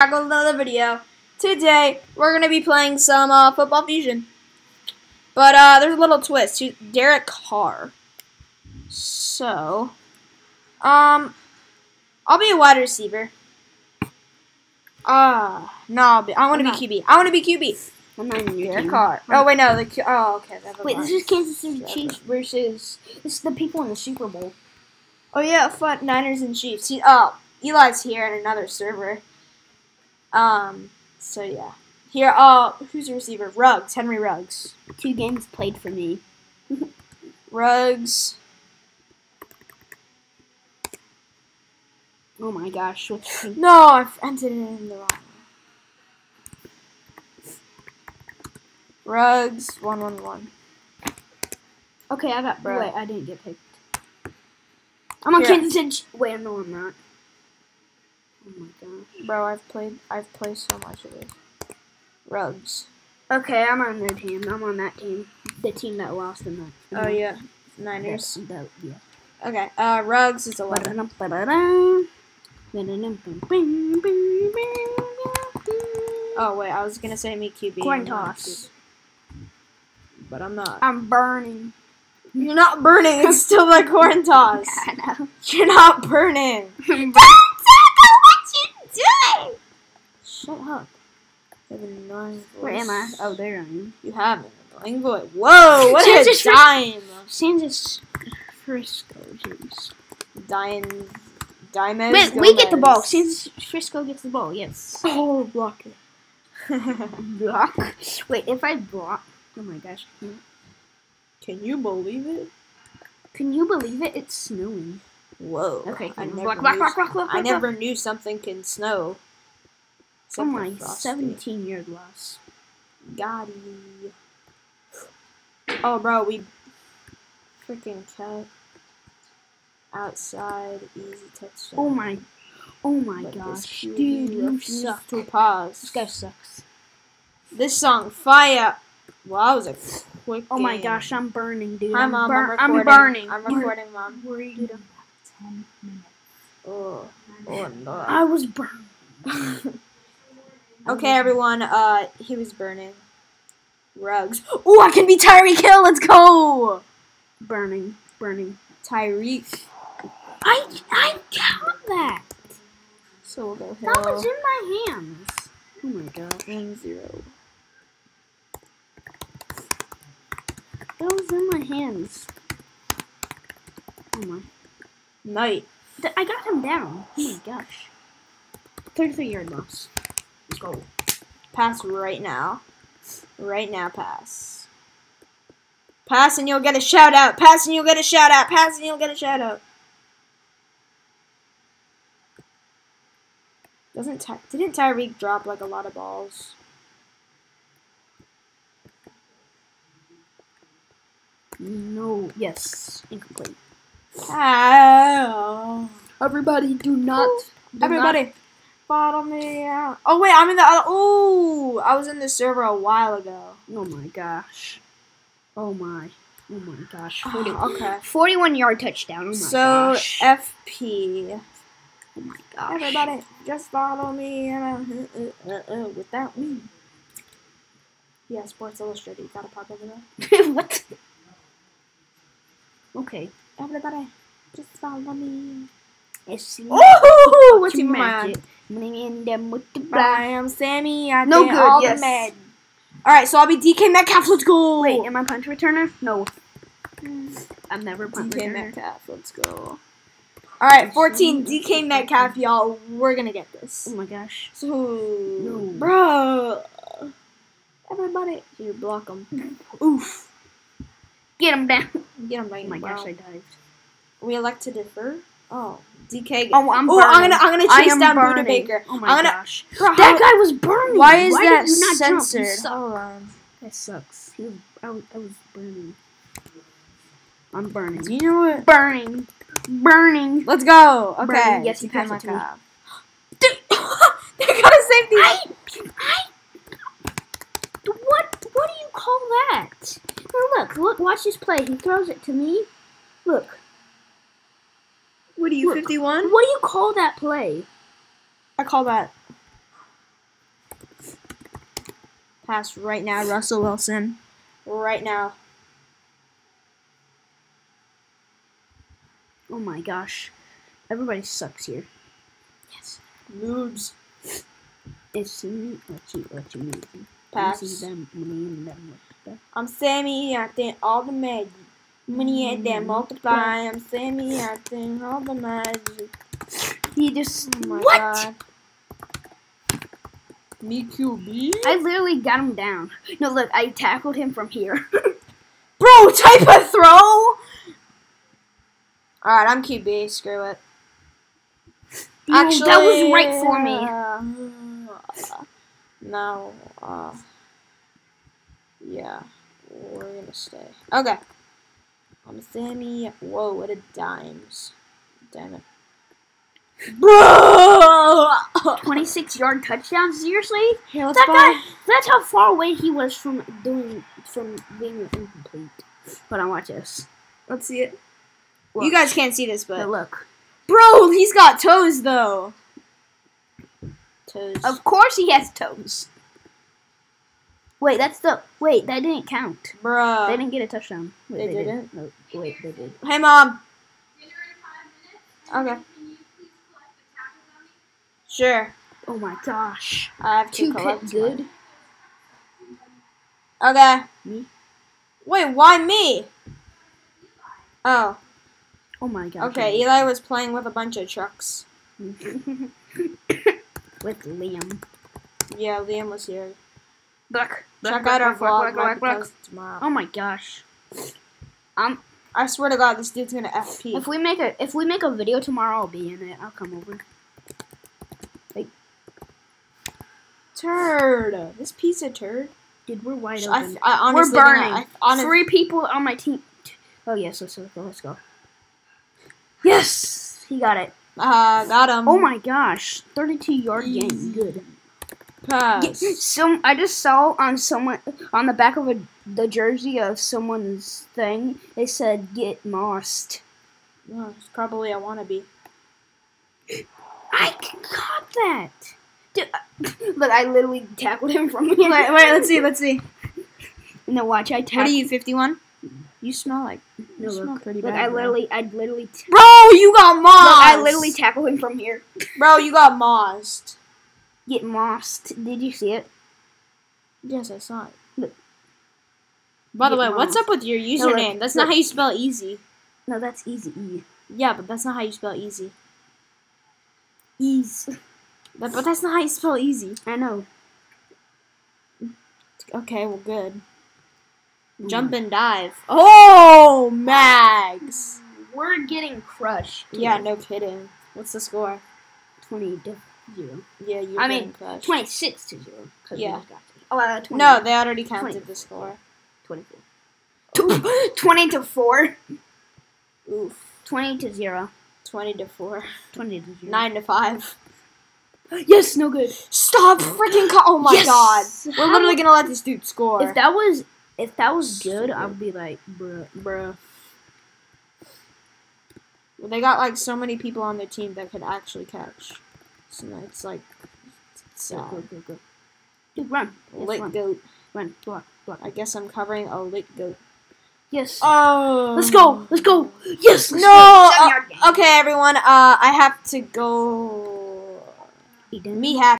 back with another video. Today, we're going to be playing some uh, Football Fusion. But uh, there's a little twist. Derek Carr. So, um, I'll be a wide receiver. Ah, uh, no, I'll be, I want to be QB. I want to be QB. I'm not in your Derek team. Carr. Oh, wait, no. The, Q- oh, okay. Wait, this is Kansas City. Chiefs versus this is the people in the Super Bowl. Oh yeah, fun Niners and Chiefs. He, oh, Eli's here in another server. Um. So yeah, here. Oh, who's the receiver? Ruggs, Henry Ruggs. Two games played for me. Ruggs. Oh my gosh. No, I've entered it in the wrong. one. Ruggs, one one one. Okay, I got. Bro. Wait, I didn't get picked. I'm on Here. Kansas City. Wait, no, I'm not. Oh my gosh. Bro, I've played. I've played so much of this. Ruggs. Okay, I'm on their team. I'm on that team. The team that lost in that. Oh yeah, Niners. that, yeah. Okay. Uh, Ruggs is eleven. Oh wait, I was gonna say me QB. Coin toss. But I'm not. I'm burning. You're not burning. It's still the corn toss. I know. You're not burning. I'm what you doing? Shut up. You have an annoying voice. Where am I? Oh, there I am. You have an annoying voice. Whoa! What a dime. Kansas Frisco, jeez. Dime. Dimes. Wait, we get the ball. Gomez. Frisco gets the ball. Yes. Oh, block it. Block. Wait, if I block. Oh my gosh. Can you believe it? Can you believe it? It's snowing. Whoa. Okay, I never, block, block, block, I never knew something can snow. Oh my, 17 year loss. Got Oh, bro, we freaking cut outside easy touchdown. Oh my. Oh my But gosh. Dude, you suck. To pause. This guy sucks. This song, fire. Well, that was a quick. Oh my gosh, I'm burning, dude. Hi, I'm, mom. bur- I'm I'm recording. burning. I'm recording, mom. Worried about 10 minutes. Oh, oh no. I was burned. okay, everyone. Uh, he was burning. Ruggs. Oh, I can be Tyreek Hill. Let's go. Burning, burning. Tyreek. I I got that. So go That was in my hands. Oh my gosh. One zero. That was in my hands. Oh my. Night. I got him down. Oh my gosh. 33 yard loss. Let's go. Pass right now. Right now, pass. Pass and you'll get a shout out. Pass and you'll get a shout out. Pass and you'll get a shout out. Doesn't Ty- didn't Tyreek drop like a lot of balls? No. Yes. Incomplete. Everybody, do not. do Everybody, follow me out. Oh wait, I'm in the other. Oh, I was in the server a while ago. Oh my gosh. Oh my. Oh my gosh. Oh, okay. 41 yard touchdown. Oh my So gosh. FP. oh my gosh. Everybody, just follow me and uh, uh, uh, uh, without me. Yeah, Sports Illustrated. You gotta pop over there. what? Okay. Everybody, just follow me. It's Ooh, what team am I on? Money in the I am Sammy. I No good, All yes. med. All right, so I'll be DK Metcalf. Let's go. Wait, am I punch returner? No. Hmm. I'm never punch DK returner. Metcalf. Let's go. All right, 14 DK Metcalf, y'all. We're gonna get this. Oh my gosh. So, No. bro, everybody, here, block them. Oof. Get him down. Get him Oh right, my bro. gosh, I dived. We elect to defer. Oh, DK. Oh, I'm Oh, I'm burning. gonna, I'm gonna chase down Budda burning. Baker. Oh my I'm gonna. gosh. Bro, That how- guy was burning. Why is Why that did you not jump? Censored? suck. Hold on. That sucks. He was, I, was, I was burning. I'm burning. Do you know what? Burning. Burning. Let's go. Okay. Burning. Yes, you DK passed it to me. Dude, they got a safety. I, I, what, what do you call that? Now look, watch this play. He throws it to me. Look, What are you, Look. 51? what do you call that play? I call that Pass right now, Russell Wilson. Right now. Oh my gosh. Everybody sucks here. Yes. Noobs. It's me. What you what you mean? Pass. You see them money and them I'm Sammy acting all the magic. Money and then multiply. I'm Sammy acting all the magic. He just Oh my what? god. Me QB? I literally got him down. No, look, I tackled him from here. Bro, type of throw! Alright, I'm QB. Screw it. Actually, that was right for me. me. no. Uh, yeah. We're gonna stay. Okay. I'm Sammy. Whoa, what a dimes. Damn it. Bro! 26 yard touchdown. Seriously? Let's That buy. guy. That's how far away he was from doing from being incomplete. But I watch this. Let's see it. Look. You guys can't see this, but. But look. Bro, he's got toes, though. Toes. Of course he has toes. Wait, that's the wait. That didn't count. Bruh. They didn't get a touchdown. Wait, They didn't? No, wait, they did. Hey, Mom. Okay. Sure. Oh my gosh. I have Two collect good. Okay. Me? Wait, why me? Oh, Oh my gosh. okay. Eli was playing with a bunch of trucks. With Liam. Yeah, Liam was here. Look. Check out our vlog tomorrow. Oh my gosh. Um, I swear to God, this dude's gonna FP. if we make a if we make a video tomorrow, I'll be in it. I'll come over. Turd. This piece of turd. Dude, we're wide I, open. I honestly we're burning. I, I honest, Three people on my team. Oh yes, let's go. Let's go. Yes, he got it. uh, got him. Oh my gosh, thirty-two yard gain. Good. Pass. Some I just saw on someone on the back of a the jersey of someone's thing. They said "Get mossed." Oh, it's probably a wannabe. I caught that. Dude, look, I literally tackled him from here. Wait, wait, let's see, let's see. No, watch. I What are you, 51? You smell like. No, you smell look, pretty look, bad. I bro. literally, I literally, Bro, you got look, mossed! I literally tackled him from here. Bro, you got mossed. Get mossed. Did you see it? Yes, I saw it. Look. By the Get way, what's up with your look, username? that's not how you spell easy. No, that's easy. E. Yeah, but that's not how you spell easy. Ease. But, but that's not how you spell easy. I know. Okay, well, good. Mm. Jump and dive. Oh, Mags! We're getting crushed. Yeah, no kidding. What's the score? Twenty to zero. Yeah, you. I mean, Twenty-six to zero. Yeah. Oh, uh, No, they already counted Twenty. the score. 24. 20 to 4. Oof. 20 to 0. 20 to 4. 20 to 0. 9 to 5. Yes, no good. Stop freaking Oh my Yes! god. We're How- literally gonna let this dude score. If that was if that was good, I would be like, bruh. Bruh. Well, they got like so many people on their team that could actually catch. So it's like Go, go, go, go. Dude, run. Yes, Lit run. goat. Run. Block. Block. I guess I'm covering a lit goat. Yes. Oh. let's go. Let's go. Yes. Let's No. Go. Uh, okay, everyone. Uh, I have to go. He. Me happy.